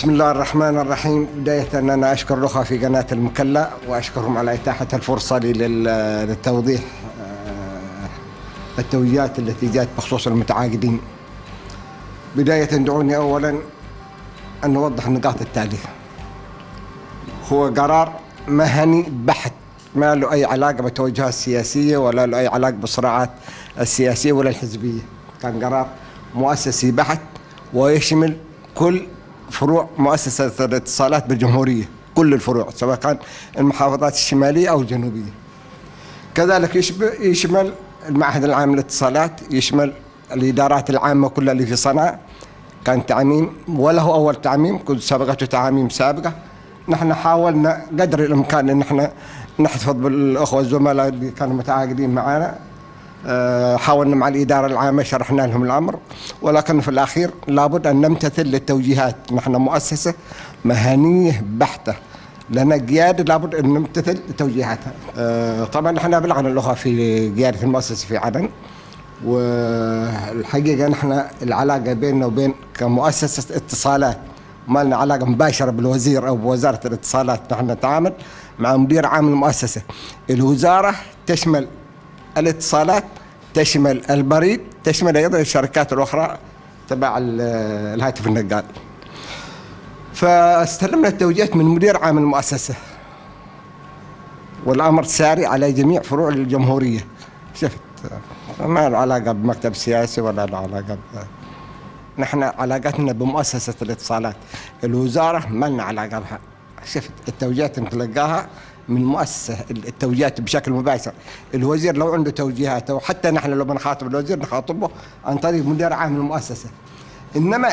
بسم الله الرحمن الرحيم. بداية أنا أشكر الأخوة في قناة المكلا وأشكرهم على إتاحة الفرصة لي لل- للتوضيح آه، التوجيهات التي جاءت بخصوص المتعاقدين. بداية دعوني أولا أن نوضح النقاط التالية. هو قرار مهني بحت ما له أي علاقة بالتوجهات السياسية ولا له أي علاقة بالصراعات السياسية ولا الحزبية. كان قرار مؤسسي بحت ويشمل كل فروع مؤسسة الاتصالات بالجمهورية كل الفروع سواء كان المحافظات الشمالية أو الجنوبية. كذلك يشمل المعهد العام للاتصالات يشمل الإدارات العامة كلها اللي في صنعاء. كان تعميم وله أول تعميم كنت سبقته تعاميم سابقة. نحن حاولنا قدر الإمكان أن إحنا نحتفظ بالأخوة الزملاء اللي كانوا متعاقدين معنا حاولنا مع الإدارة العامة شرحنا لهم الأمر. ولكن في الأخير لابد أن نمتثل للتوجيهات. نحن مؤسسة مهنية بحتة. لنا قيادة لابد أن نمتثل لتوجيهاتها. آه، طبعا إحنا بلغنا الأخوة في قيادة المؤسسة في عدن. والحقيقة نحن العلاقة بيننا وبين كمؤسسة اتصالات ما لنا علاقة مباشرة بالوزير أو بوزارة الاتصالات. نحن نتعامل مع مدير عام المؤسسة. الوزارة تشمل الاتصالات تشمل البريد تشمل أيضا الشركات الأخرى تبع ال- الهاتف النقال. فاستلمنا التوجيهات من مدير عام المؤسسة. والأمر ساري على جميع فروع الجمهورية. شفت؟ ما له علاقة بمكتب سياسي ولا له علاقة ب... نحن علاقتنا بمؤسسة الاتصالات. الوزارة ما لنا علاقة بها. شفت؟ التوجيهات نتلقاها من مؤسسة التوجيهات بشكل مباشر. الوزير لو عنده توجيهات أو حتى نحن لو بنخاطب الوزير نخاطبه عن طريق مدير عام المؤسسة إنما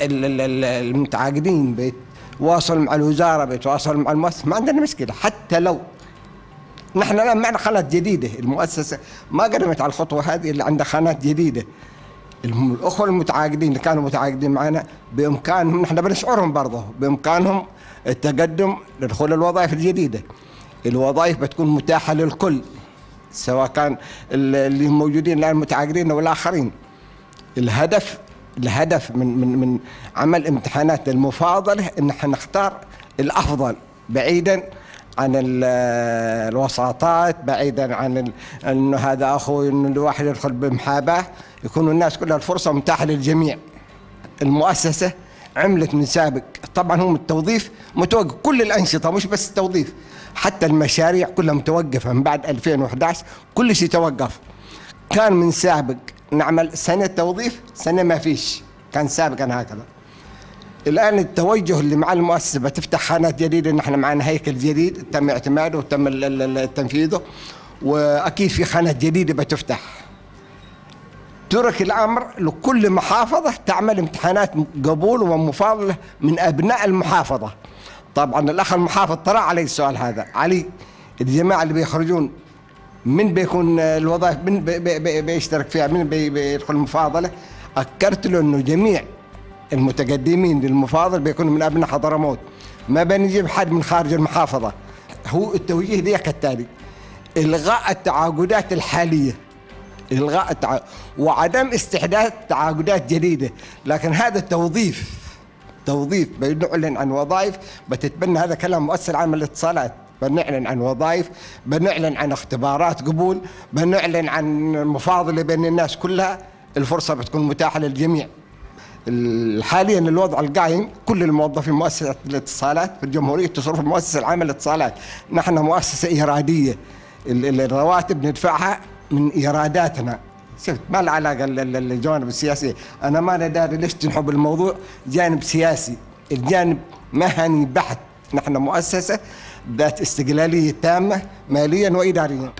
ال- ال- ال- المتعاقدين بيتواصل مع الوزارة بيتواصل مع المؤسسة ما عندنا مشكلة. حتى لو نحن الآن معنا خانات جديدة المؤسسة ما قدمت على الخطوة هذه إلا عندها خانات جديدة. الأخوة المتعاقدين اللي كانوا متعاقدين معنا بإمكانهم نحن بنشعرهم برضه بإمكانهم التقدم لدخول الوظائف الجديدة. الوظائف بتكون متاحة للكل سواء كان ال- اللي موجودين الآن متعاقدين أو الآخرين. الهدف الهدف من من من عمل امتحانات المفاضلة إن إحنا نختار الأفضل بعيدا عن ال- الوساطات بعيدا عن إنه هذا أخوي إنه الواحد يدخل بمحاباة. يكون الناس كلها الفرصة متاحة للجميع. المؤسسة عملت من سابق. طبعا هم التوظيف متوقف. كل الأنشطة مش بس التوظيف حتى المشاريع كلها متوقفة من بعد 2011 كل شيء توقف. كان من سابق نعمل سنة توظيف سنة ما فيش. كان سابقا هكذا. الآن التوجه اللي مع المؤسسة بتفتح خانات جديدة نحن معنا هيكل جديد تم اعتماده وتم تنفيذه. وأكيد في خانات جديدة بتفتح. ترك الأمر لكل محافظة تعمل امتحانات قبول ومفاضلة من أبناء المحافظة. طبعا الأخ المحافظ طرح علي السؤال هذا. علي الجماعة اللي بيخرجون من بيكون الوظائف من بي بي بي بيشترك فيها من بي بيدخل المفاضله اكدت له إنه جميع المتقدمين للمفاضل بيكونوا من أبناء حضرموت. ما بنجيب حد من خارج المحافظة. هو التوجيه دي كالتالي إلغاء التعاقدات الحالية. إلغاء التع... وعدم استحداث تعاقدات جديدة. لكن هذا التوظيف توظيف بنعلن عن وظائف بتتبنى هذا كلام مؤسسه العامه للاتصالات. بنعلن عن وظائف بنعلن عن اختبارات قبول بنعلن عن مفاضلة بين الناس كلها. الفرصة بتكون متاحة للجميع. ال- حاليا الوضع القايم كل الموظفين مؤسسة الاتصالات في الجمهوريه تصرف المؤسسه العامه للاتصالات. نحن ال- ال- الرواتب ندفعها من إيراداتنا. شفت ما له علاقة ال- ال- الجوانب السياسية. أنا ما أنا داري ليش تنحب الموضوع؟ جانب سياسي. الجانب مهني بحت. نحن مؤسسة ذات استقلالية تامة ماليا واداريا.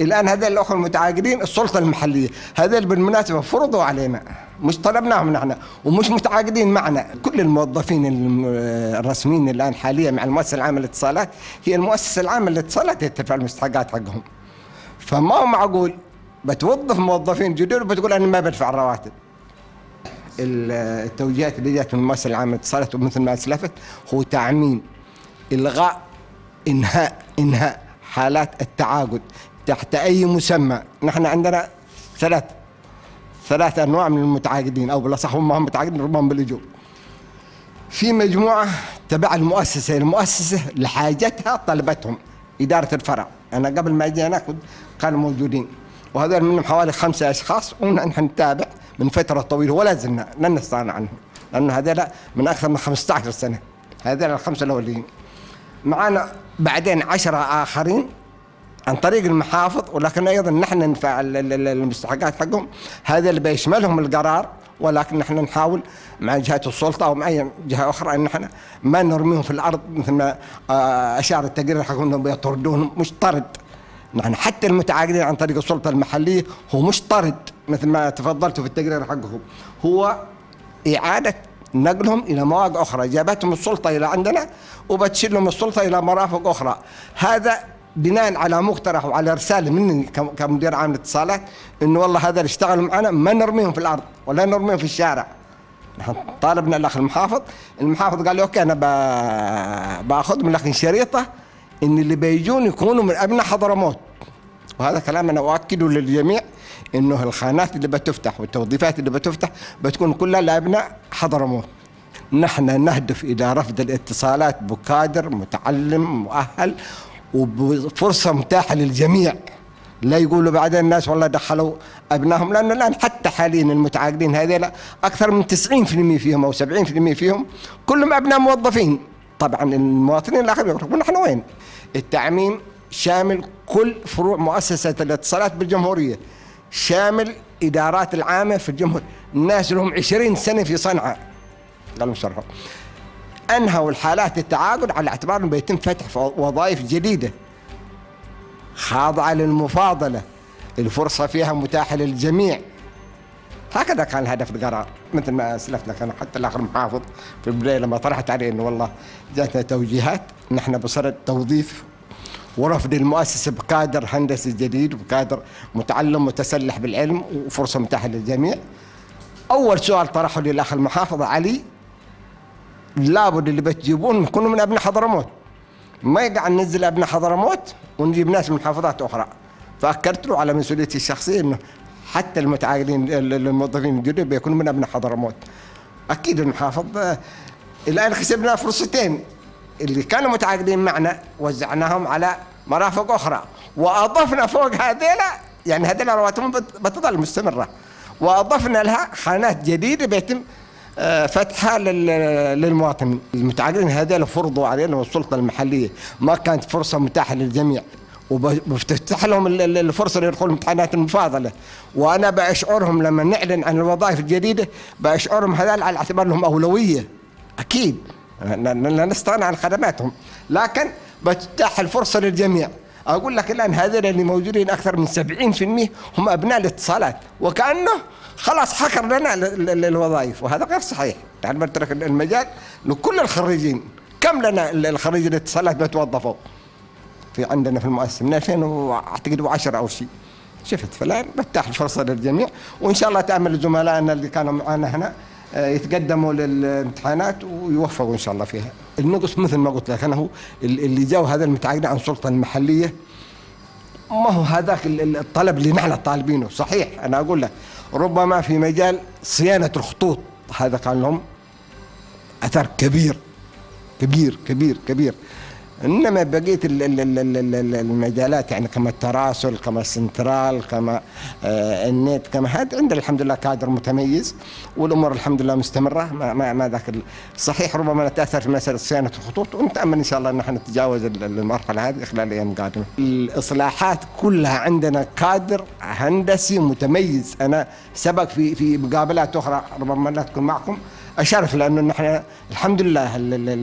الآن هذول الأخوة المتعاقدين السلطة المحلية. هذول بالمناسبة فرضوا علينا. مش طلبناهم نحن ومش متعاقدين معنا. كل الموظفين الم- الرسميين الآن حاليا مع المؤسسة العامة للاتصالات هي المؤسسة العامة للاتصالات تدفع المستحقات حقهم. فما هو معقول؟ بتوظف موظفين جدد وبتقول أنا ما بدفع الرواتب. ال- التوجيهات اللي جات من المؤسسه العامة للاتصالات ومثل ما أسلفت هو تعميم إلغاء إنهاء إنهاء حالات التعاقد تحت أي مسمى. نحن عندنا ثلاث ثلاث أنواع من المتعاقدين أو بالأصح هم هم متعاقدين ربما بالأجور. في مجموعة تبع المؤسسة المؤسسة لحاجتها طلبتهم إدارة الفرع. أنا قبل ما أجي هناك كانوا موجودين. وهذول منهم حوالي خمسة أشخاص ونحن نتابع من فترة طويلة ولا زلنا لن نستغنى عنهم لأن هذول من أكثر من 15 سنة هذول الخمسة الأولين. معنا بعدين عشرة آخرين عن طريق المحافظ ولكن أيضا نحن ندفع المستحقات حقهم. هذا اللي بيشملهم القرار ولكن نحن نحاول مع جهات السلطة أو مع أي جهة أخرى أن نحن ما نرميهم في الأرض مثل ما آه، اشار التقرير حقهم أنهم بيطردونهم مش طرد نحن حتى المتعاقدين عن طريق السلطة المحلية هو مش طرد مثل ما تفضلتوا في التقرير حقهم. هو إعادة نقلهم إلى مواقع أخرى. جابتهم السلطة إلى عندنا وبتشيلهم السلطة إلى مرافق أخرى. هذا بناء على مقترح وعلى رسالة مني كمدير عام الاتصالات إنه والله هذا اللي اشتغلوا معنا ما نرميهم في الأرض ولا نرميهم في الشارع. نحن طالبنا الاخ المحافظ. المحافظ قال لي أوكي أنا باخذهم لكن شريطة إن اللي بيجون يكونوا من أبناء حضرموت. وهذا كلام أنا أؤكده للجميع إنه الخانات اللي بتفتح والتوظيفات اللي بتفتح بتكون كلها لأبناء حضرموت. نحن نهدف إلى رفض الاتصالات بكادر متعلم مؤهل وبفرصة متاحة للجميع. لا يقولوا بعدين الناس والله دخلوا أبنائهم لأنه الآن حتى حاليا المتعاقدين هذيلا أكثر من 90% فيهم أو 70% فيهم كلهم أبناء موظفين. طبعا المواطنين الآخرين يقولون نحن وين؟ التعميم شامل كل فروع مؤسسة الاتصالات بالجمهورية شامل إدارات العامة في الجمهوريه الناس لهم 20 سنة في صنعاء. قالوا شرحوا أنهوا الحالات التعاقد على اعتبار أنه بيتم فتح وظائف جديدة. خاضعه للمفاضله الفرصة فيها متاحة للجميع. هكذا كان الهدف القرار. مثل ما اسلفت لك أنا حتى الآخر محافظ. في البداية لما طرحت عليه إنه والله جاتنا توجيهات نحن بصدد توظيف ورفض المؤسسه بكادر هندسي جديد وبكادر متعلم متسلح بالعلم وفرصة متاحة للجميع. أول سؤال طرحه لي الاخ المحافظ علي لابد اللي بتجيبون يكونوا من أبناء حضرموت. ما يقع ننزل أبناء حضرموت ونجيب ناس من محافظات أخرى. فأكدت له على مسؤوليتي الشخصية إنه حتى المتعاقدين الموظفين الجدد بيكونوا من أبناء حضرموت. أكيد المحافظ الآن كسبنا فرصتين. اللي كانوا متعاقدين معنا وزعناهم على مرافق أخرى. وأضفنا فوق هذيلا يعني هذيلا رواتبهم بتظل مستمرة. وأضفنا لها خانات جديدة بيتم فتحها للمواطنين المتعاقدين هذول فرضوا علينا السلطه المحلية. ما كانت فرصة متاحة للجميع. وبتفتح لهم الفرصة ليدخلوا امتحانات المفاضلة. وأنا بأشعرهم لما نعلن عن الوظائف الجديدة بأشعرهم هذول على اعتبار لهم أولوية. أكيد. لا نستغنى عن خدماتهم. لكن بتتاح الفرصة للجميع. أقول لك الآن هذول اللي موجودين أكثر من 70% هم أبناء الاتصالات. وكأنه خلاص حكر لنا الوظائف. وهذا غير صحيح. يعني بترك المجال لكل الخريجين. كم لنا الخريج الاتصالات بتوظفوا في عندنا في المؤسسة من 2010 أو شيء. شفت فلان؟ بتاح الفرصة للجميع. وإن شاء الله تعمل زملائنا اللي كانوا معنا هنا آه، يتقدموا للامتحانات ويوفقوا إن شاء الله فيها. النقص مثل ما قلت لك أنا هو اللي جاوا هذا المتعاقدين عن السلطه المحلية. ما هو هذاك الطلب اللي نحن طالبينه. صحيح أنا أقول لك ربما في مجال صيانة الخطوط. هذا كان لهم أثر كبير كبير كبير كبير. إنما بقيه المجالات يعني كما التراسل كما السنترال كما آه، النت كما هذا عندنا الحمد لله كادر متميز والأمور الحمد لله مستمرة ما ما, ما ذاك صحيح ربما نتاثر في مسألة صيانة الخطوط ونتأمل إن شاء الله ان إحنا نتجاوز المرحلة هذه خلال الأيام القادمه. الإصلاحات كلها عندنا كادر هندسي متميز أنا سبق في في مقابلات أخرى ربما لا تكون معكم أشرف لأنه نحن الحمد لله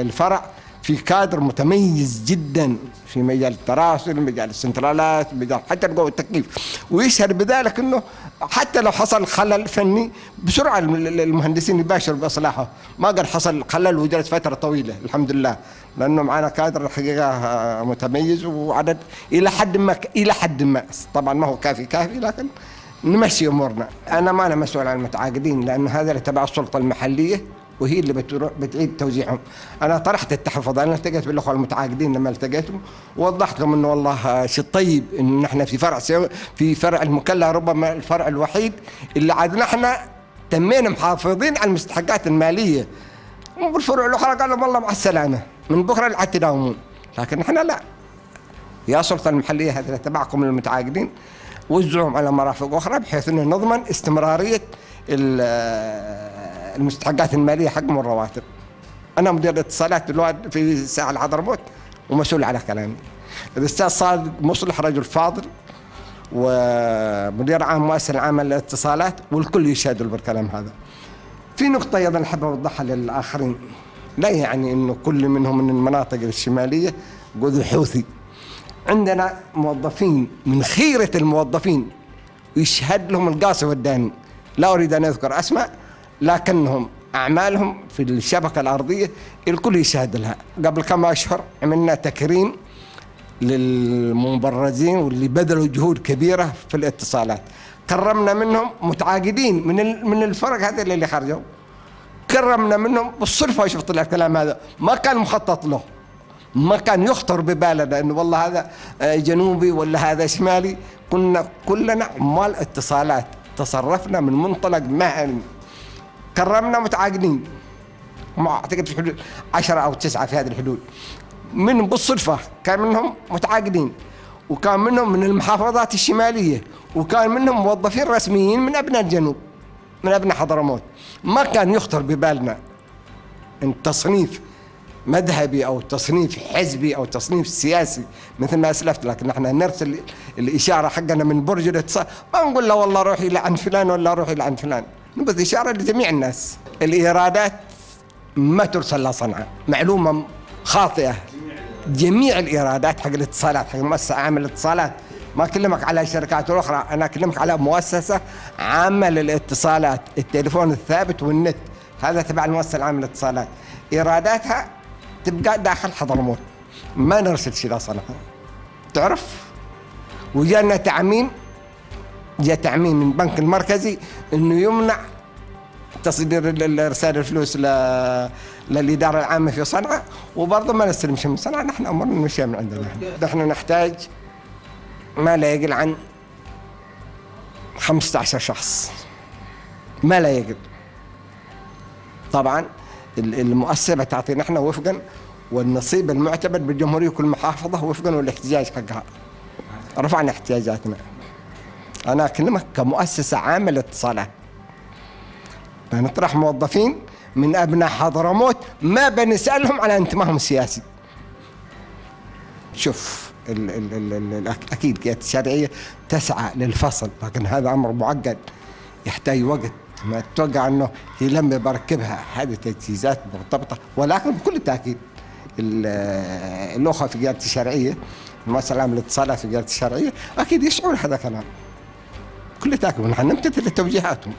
الفرع في كادر متميز جدا في مجال التراسل مجال السنترالات مجال حتى القوة والتكييف ويشهد بذلك إنه حتى لو حصل خلل فني بسرعة المهندسين يباشروا باصلاحه ما قد حصل خلل وجلس فترة طويلة الحمد لله. لأنه معنا كادر الحقيقة متميز وعدد إلى حد ما إلى حد ما. طبعا ما هو كافي كافي لكن نمشي أمورنا. أنا ما أنا مسؤول عن المتعاقدين لأنه هذا تبع السلطة المحلية. وهي اللي بتروح بتعيد توزيعهم. أنا طرحت التحفظ أنا التقيت بالأخوة المتعاقدين لما التقيتهم ووضحت لهم إنه والله شيء طيب ان إحنا في فرع في فرع المكلا ربما الفرع الوحيد اللي عاد نحن تمينا محافظين على المستحقات المالية. وبالفروع الأخرى قال لهم والله مع السلامة من بكرة لا تداومون لكن إحنا لا. يا سلطة المحلية هذه تبعكم المتعاقدين وزعوهم على مرافق أخرى بحيث إنه نضمن استمرارية المستحقات المالية حقهم والرواتب. أنا مدير الاتصالات دلوقتي في ساعه الحضرموت ومسؤول على كلامي. الأستاذ صادق مصلح رجل فاضل ومدير عام مؤسسة العامة للاتصالات والكل يشهدوا بالكلام هذا. في نقطة أيضا أحب أوضحها للآخرين لا يعني أنه كل منهم من المناطق الشمالية قذو حوثي عندنا موظفين من خيرة الموظفين يشهد لهم القاصي والداني لا أريد أن أذكر أسماء لكنهم أعمالهم في الشبكة الأرضية الكل يشهد لها. قبل كم أشهر عملنا تكريم للمبرزين واللي بذلوا جهود كبيرة في الاتصالات. كرمنا منهم متعاقدين من من الفرق هذا اللي خرجوا كرمنا منهم بالصدفة شفت الكلام هذا. ما كان مخطط له. ما كان يخطر ببالنا إنه والله هذا آه، جنوبي ولا هذا شمالي. كنا كلنا عمال اتصالات. تصرفنا من منطلق ما كرمنا متعاقدين. ما أعتقد في حدود 10 أو 9 في هذه الحدود. من بالصدفة كان منهم متعاقدين وكان منهم من المحافظات الشمالية وكان منهم موظفين رسميين من أبناء الجنوب من أبناء حضرموت. ما كان يخطر ببالنا إن تصنيف مذهبي أو تصنيف حزبي أو تصنيف سياسي مثل ما أسلفت لك نحن نرسل الإشارة حقنا من برج الاتصال. ما نقول له والله روحي لعن فلان ولا روحي لعن فلان. نبث إشارة لجميع الناس. الإيرادات ما ترسل لصنعاء معلومة خاطئة. جميع الإيرادات حق الاتصالات حق المؤسسه عامل الاتصالات ما أكلمك على الشركات الاخرى أنا أكلمك على مؤسسة عامة للاتصالات. التليفون الثابت والنت هذا تبع المؤسسة العامة للاتصالات. إيراداتها تبقى داخل حضرموت ما نرسل شيء لصنعاء تعرف؟ وجانا تعميم جاء تعميم من البنك المركزي إنه يمنع تصدير إرسال الفلوس للإدارة العامة في صنعاء. وبرضه ما نستلمش من صنعاء. نحن أمرنا نمشيها من عندنا. نحن نحتاج ما لا يقل عن 15 شخص. ما لا يقل. طبعا المؤسسة بتعطينا إحنا وفقا والنصيب المعتمد بالجمهورية كل محافظة وفقا والاحتياج حقها. رفعنا احتياجاتنا. أنا أكلمك كمؤسسة عامة اتصالات بنطرح موظفين من أبناء حضرموت ما بنسألهم على انتمائهم السياسي. شوف ال ال ال ال أكيد الجهات الشرعية تسعى للفصل لكن هذا أمر معقد. يحتاج وقت ما تتوقع أنه هي لما بركبها. هذه تجهيزات مرتبطة ولكن بكل تاكيد الأخوة في الجهات الشرعية المؤسسه العامه للاتصالات في الجهات الشرعية أكيد يشعرون هذا الكلام. كل تاكيد نحن نمتثل لتوجيهاتهم.